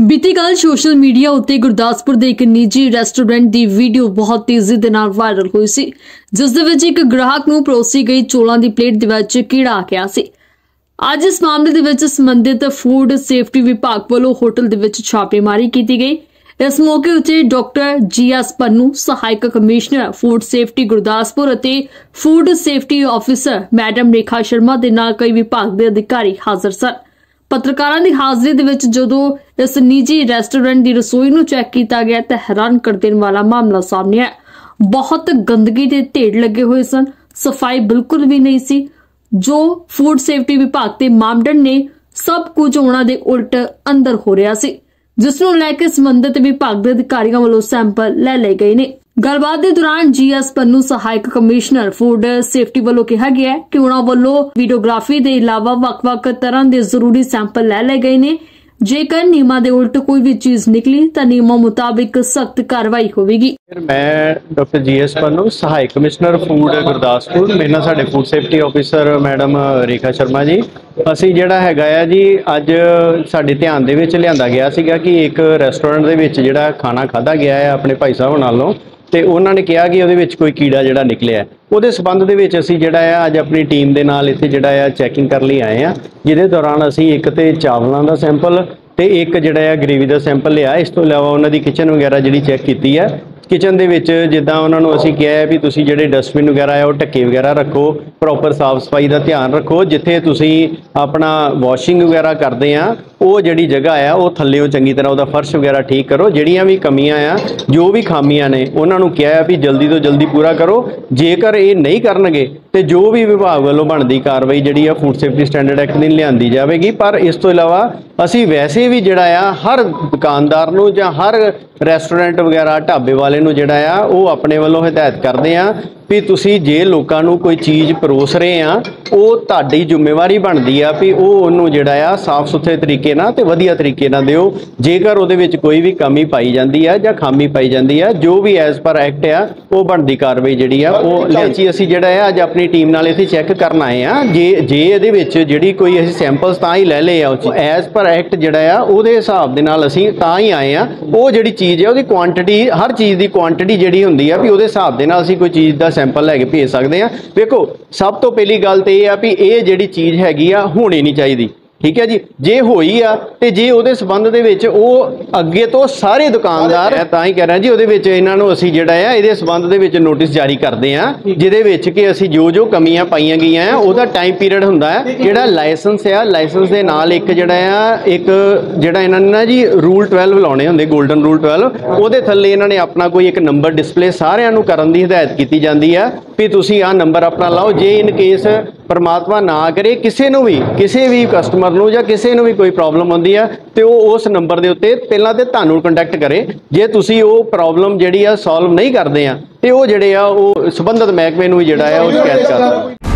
ਬੀਤੀ ਕੱਲ social media ਉੱਤੇ ਗੁਰਦਾਸਪੁਰ ਦੇ ਇੱਕ ਨਿੱਜੀ ਰੈਸਟੋਰੈਂਟ ਦੀ ਵੀਡੀਓ ਬਹੁਤ ਤੇਜ਼ੀ ਦੇ ਨਾਲ ਵਾਇਰਲ ਹੋਈ ਸੀ, ਜਿਸ ਦੇ ਵਿੱਚ ਇੱਕ ਗ੍ਰਾਹਕ ਨੂੰ ਪਰੋਸੀ ਗਈ ਚੋਲਾਂ ਦੀ ਪਲੇਟ ਦੇ ਵਿੱਚ ਕੀੜਾ ਆ ਗਿਆ ਸੀ। ਅੱਜ ਇਸ ਮਾਮਲੇ ਦੇ ਵਿੱਚ ਸੰਬੰਧਿਤ ਫੂਡ ਸੇਫਟੀ ਵਿਭਾਗ ਵੱਲੋਂ ਹੋਟਲ ਦੇ ਵਿੱਚ ਛਾਪੇਮਾਰੀ ਕੀਤੀ ਗਈ। ਇਸ ਮੌਕੇ ਉੱਤੇ ਡਾਕਟਰ ਜੀਐਸ ਪੰਨੂ, ਸਹਾਇਕ ਕਮਿਸ਼ਨਰ ਫੂਡ ਸੇਫਟੀ ਗੁਰਦਾਸਪੁਰ ਅਤੇ food safety officer madam Rekha Sharma ਦੇ ਨਾਲ ਕਈ ਵਿਭਾਗ ਦੇ ਅਧਿਕਾਰੀ ਹਾਜ਼ਰ ਸਨ। ਪੱਤਰਕਾਰਾਂ ਦੀ ਹਾਜ਼ਰੀ ਦੇ ਵਿੱਚ ਜਦੋਂ ਇਸ ਨਿੱਜੀ ਰੈਸਟੋਰੈਂਟ ਦੀ ਰਸੋਈ ਨੂੰ ਚੈੱਕ ਕੀਤਾ ਗਿਆ ਤਾਂ ਹੈਰਾਨ ਕਰ ਦੇਣ ਵਾਲਾ ਮਾਮਲਾ ਸਾਹਮਣੇ ਆਇਆ। ਬਹੁਤ ਗੰਦਗੀ ਦੇ ਢੇਰ ਲੱਗੇ ਹੋਏ ਸਨ, ਸਫ਼ਾਈ ਬਿਲਕੁਲ ਵੀ ਨਹੀਂ ਸੀ। ਜੋ ਫੂਡ ਸੇਫਟੀ ਵਿਭਾਗ ਤੇ ਮਾਮਡਨ ਨੇ, ਸਭ ਕੁਝ ਉਹਨਾਂ ਦੇ ਉਲਟ ਅੰਦਰ ਹੋ ਰਿਹਾ ਸੀ, ਜਿਸ ਨੂੰ ਲੈ ਕੇ ਸੰਬੰਧਿਤ ਵਿਭਾਗ ਦੇ ਅਧਿਕਾਰੀਆਂ ਵੱਲੋਂ ਸੈਂਪਲ ਲੈ ਲਏ ਗਏ ਨੇ। ਗੱਲਬਾਤ ਦੇ ਦੌਰਾਨ ਜੀਐਸ ਪੰਨੂ, ਸਹਾਇਕ ਕਮਿਸ਼ਨਰ, ਫੂਡ ਸੇਫਟੀ ਵੱਲੋਂ ਕਿਹਾ ਗਿਆ ਕਿ ਉਹਨਾਂ ਵੱਲੋਂ ਵੀਡੀਓਗ੍ਰਾਫੀ ਦੇ ਇਲਾਵਾ ਵੱਖ-ਵੱਖ ਤਰ੍ਹਾਂ ਦੇ ਜ਼ਰੂਰੀ ਸੈਂਪਲ ਲੈ ਲਏ ਗਏ ਨੇ। ਜੇਕਰ ਨਿਯਮਾਂ ਦੇ ਉਲਟ ਕੋਈ ਵੀ ਚੀਜ਼ ਨਿਕਲੀ, ਤਾਂ ਨਿਯਮਾਂ ਮੁਤਾਬਿਕ ਸਖਤ ਕਾਰਵਾਈ ਹੋਵੇਗੀ। ਮੈਂ ਡਾਕਟਰ ਜੀਐਸ ਪੰਨੂ, ਸਹਾਇਕ ਕਮਿਸ਼ਨਰ, ਫੂਡ ਗੁਰਦਾਸਪੁਰ, ਮੇਰੇ ਨਾਲ ਸਾਡੇ food safety officer madam Rekha Sharma ji. ਅਸੀਂ ਜਿਹੜਾ ਹੈਗਾ ਆ ਜੀ, ਅੱਜ ਸਾਡੇ ਧਿਆਨ ਦੇ ਵਿੱਚ ਲਿਆਂਦਾ ਗਿਆ ਸੀਗਾ ਕਿ ਇੱਕ ਰੈਸਟੋਰੈਂਟ ਦੇ ਵਿੱਚ ਜਿਹੜਾ ਖਾਣਾ ਖਾਦਾ ਗਿਆ ਹੈ ਆਪਣੇ ਭਾਈ ਸਾਹਿਬ ਨਾਲੋਂ। ਤੇ ਉਹਨਾਂ ਨੇ ਕਿਹਾ ਕਿ ਉਹਦੇ ਵਿੱਚ ਕੋਈ ਕੀੜਾ ਜਿਹੜਾ ਨਿਕਲਿਆ ਉਹਦੇ ਸਬੰਧ ਦੇ ਵਿੱਚ ਅਸੀਂ ਜਿਹੜਾ ਆ, ਅੱਜ ਆਪਣੀ ਟੀਮ ਦੇ ਨਾਲ ਇੱਥੇ ਜਿਹੜਾ ਆ ਚੈਕਿੰਗ ਕਰਨ ਲਈ ਆਏ ਆ। ਜਿਹਦੇ ਦੌਰਾਨ ਅਸੀਂ ਇੱਕ ਤੇ ਚਾਵਲਾਂ ਦਾ ਸੈਂਪਲ ਤੇ ਇੱਕ ਜਿਹੜਾ ਆ ਗ੍ਰੇਵੀ ਦਾ ਸੈਂਪਲ ਲਿਆ। ਇਸ ਤੋਂ ਇਲਾਵਾ ਉਹਨਾਂ ਦੀ ਕਿਚਨ ਵਗੈਰਾ ਜਿਹੜੀ ਚੈੱਕ ਕੀਤੀ ਹੈ ਕਿਚਨ ਦੇ ਵਿੱਚ ਜਿੱਦਾਂ ਉਹਨਾਂ ਨੂੰ ਅਸੀਂ ਕਿਹਾ ਹੈ ਵੀ ਤੁਸੀਂ ਜਿਹੜੇ ਡਸਟਬਿਨ ਵਗੈਰਾ ਆ, ਉਹ ਢੱਕੇ ਵਗੈਰਾ ਰੱਖੋ। ਪ੍ਰੋਪਰ ਸਾਫ਼ ਸਫ਼ਾਈ ਦਾ ਧਿਆਨ ਰੱਖੋ। ਜਿੱਥੇ ਤੁਸੀਂ ਆਪਣਾ ਵਾਸ਼ਿੰਗ ਵਗੈਰਾ ਕਰਦੇ ਆ ਉਹ ਜਿਹੜੀ ਜਗ੍ਹਾ ਆ, ਉਹ ਥੱਲੇੋਂ ਚੰਗੀ ਤਰ੍ਹਾਂ ਉਹਦਾ ਫਰਸ਼ ਵਗੈਰਾ ਠੀਕ ਕਰੋ। ਜਿਹੜੀਆਂ ਵੀ ਕਮੀਆਂ ਆ, ਜੋ ਵੀ ਖਾਮੀਆਂ ਨੇ, ਉਹਨਾਂ ਨੂੰ ਕਿਹਾ ਆ ਵੀ ਜਲਦੀ ਤੋਂ ਜਲਦੀ ਪੂਰਾ ਕਰੋ। ਜੇਕਰ ਇਹ ਨਹੀਂ ਕਰਨਗੇ, ਤੇ ਜੋ ਵੀ ਵਿਭਾਗ ਵੱਲੋਂ ਬਣਦੀ ਕਾਰਵਾਈ ਜਿਹੜੀ ਆ ਫੂਡ ਸੇਫਟੀ ਸਟੈਂਡਰਡ ਐਕਟ ਦੀ ਲਿਆਂਦੀ ਜਾਵੇਗੀ। ਪਰ ਇਸ ਤੋਂ ਇਲਾਵਾ ਅਸੀਂ ਵੈਸੇ ਵੀ ਜਿਹੜਾ ਆ, ਹਰ ਦੁਕਾਨਦਾਰ ਨੂੰ ਜਾਂ ਹਰ ਰੈਸਟੋਰੈਂਟ ਵਗੈਰਾ, ਢਾਬੇ ਵਾਲੇ ਨੂੰ ਜਿਹੜਾ ਆ, ਉਹ ਆਪਣੇ ਵੱਲੋਂ ਹਦਾਇਤ ਕਰਦੇ ਆ ਵੀ ਤੁਸੀਂ ਜੇ ਲੋਕਾਂ ਨੂੰ ਕੋਈ ਚੀਜ਼ ਪਰੋਸ ਰਹੇ ਆ ਉਹ ਤੁਹਾਡੀ ਜ਼ਿੰਮੇਵਾਰੀ ਬਣਦੀ ਆ ਵੀ ਉਹ ਉਹਨੂੰ ਜਿਹੜਾ ਆ ਸਾਫ਼ ਸੁਥਰੇ ਤਰੀਕੇ ਨਾਲ ਤੇ ਵਧੀਆ ਤਰੀਕੇ ਨਾਲ ਦਿਓ। ਜੇਕਰ ਉਹਦੇ ਵਿੱਚ ਕੋਈ ਵੀ ਕਮੀ ਪਾਈ ਜਾਂਦੀ ਆ ਜਾਂ ਖਾਮੀ ਪਾਈ ਜਾਂਦੀ ਆ ਜੋ ਵੀ ਐਜ਼ ਪਰ ਐਕਟ ਆ ਉਹ ਬਣਦੀ ਕਾਰਵਾਈ ਜਿਹੜੀ ਆ ਉਹ ਲਿਆਚੀ ਅਸੀਂ ਜਿਹੜਾ ਆ ਅੱਜ ਆਪਣੀ ਟੀਮ ਨਾਲ ਇੱਥੇ ਚੈੱਕ ਕਰਨ ਆਏ ਆ। ਜੇ ਜੇ ਇਹਦੇ ਵਿੱਚ ਜਿਹੜੀ ਕੋਈ ਅਸੀਂ ਸੈਂਪਲਸ ਤਾਂ ਹੀ ਲੈ ਲਏ ਆ ਉਹ ਐਜ਼ ਪਰ ਐਕਟ ਜਿਹੜਾ ਆ ਉਹਦੇ ਹਿਸਾਬ ਦੇ ਨਾਲ ਅਸੀਂ ਤਾਂ ਹੀ ਆਏ ਆ। ਉਹ ਜਿਹੜੀ ਚੀਜ਼ ਹੈ ਉਹਦੀ ਕੁਆਂਟੀਟੀ ਹਰ ਚੀਜ਼ ਦੀ ਕੁਆਂਟੀਟੀ ਜਿਹੜੀ ਹੁੰਦੀ ਆ ਵੀ ਉਹਦੇ ਹਿਸਾਬ ਦੇ ਨਾਲ ਅਸੀਂ ਕੋਈ ਚੀਜ਼ ਦਾ ਸੈਂਪਲ ਲੈ ਕੇ ਭੇਜ ਸਕਦੇ ਆ। ਵੇਖੋ, ਸਭ ਤੋਂ ਪਹਿਲੀ ਗੱਲ ਤੇ ਇਹ ਆ ਵੀ ਇਹ ਜਿਹੜੀ ਚੀਜ਼ ਹੈਗੀ ਆ, ਹੋਣੀ ਨਹੀਂ ਚਾਹੀਦੀ। ਠੀਕ ਹੈ ਜੀ? ਜੇ ਹੋਈ ਆ ਤੇ ਜੇ ਉਹਦੇ ਸਬੰਧ ਦੇ ਵਿੱਚ ਉਹ ਅੱਗੇ ਤੋਂ ਸਾਰੇ ਦੁਕਾਨਦਾਰ ਤਾਂ ਹੀ ਕਹਿ ਰਿਹਾ ਜੀ, ਉਹਦੇ ਵਿੱਚ ਇਹਨਾਂ ਨੂੰ ਅਸੀਂ ਜਿਹੜਾ ਆ, ਇਹਦੇ ਸਬੰਧ ਦੇ ਵਿੱਚ ਨੋਟਿਸ ਜਾਰੀ ਕਰਦੇ ਆ, ਜਿਹਦੇ ਵਿੱਚ ਕਿ ਅਸੀਂ ਜੋ ਜੋ ਕਮੀਆਂ ਪਾਈਆਂ ਗਈਆਂ ਆ, ਉਹਦਾ ਟਾਈਮ ਪੀਰੀਅਡ ਹੁੰਦਾ ਹੈ ਜਿਹੜਾ ਲਾਇਸੈਂਸ ਆ ਲਾਇਸੈਂਸ ਦੇ ਨਾਲ ਇੱਕ ਜਿਹੜਾ ਆ, ਇੱਕ ਜਿਹੜਾ ਇਹਨਾਂ ਨੇ ਨਾ ਜੀ ਰੂਲ 12 ਲਾਉਣੇ ਹੁੰਦੇ 골ਡਨ ਰੂਲ 12 ਉਹਦੇ ਥੱਲੇ ਇਹਨਾਂ ਨੇ ਆਪਣਾ ਕੋਈ ਇੱਕ ਨੰਬਰ ਡਿਸਪਲੇ ਸਾਰਿਆਂ ਨੂੰ ਕਰਨ ਦੀ ਹਦਾਇਤ ਕੀਤੀ ਜਾਂਦੀ ਆ, ਵੀ ਤੁਸੀਂ ਆਹ ਨੰਬਰ ਆਪਣਾ ਲਾਓ, ਜੇ ਇਨ ਕੇਸ ਪਰਮਾਤਮਾ ਨਾ ਕਰੇ, ਕਿਸੇ ਨੂੰ ਵੀ, ਕਿਸੇ ਵੀ ਕਸਟਮਰ ਨੂੰ ਜਾਂ ਕਿਸੇ ਨੂੰ ਵੀ ਕੋਈ ਪ੍ਰੋਬਲਮ ਆਉਂਦੀ ਆ, ਤੇ ਉਹ ਉਸ ਨੰਬਰ ਦੇ ਉੱਤੇ ਪਹਿਲਾਂ ਤੇ ਤੁਹਾਨੂੰ ਕੰਟੈਕਟ ਕਰੇ। ਜੇ ਤੁਸੀਂ ਉਹ ਪ੍ਰੋਬਲਮ ਜਿਹੜੀ ਆ ਸੋਲਵ ਨਹੀਂ ਕਰਦੇ ਆ, ਤੇ ਉਹ ਜਿਹੜੇ ਆ, ਉਹ ਸੰਬੰਧਿਤ ਮਹਿਕਮੇ ਨੂੰ ਜਿਹੜਾ ਆ, ਉਹ ਸ਼ਿਕਾਇਤ ਕਰ ਸਕਦੇ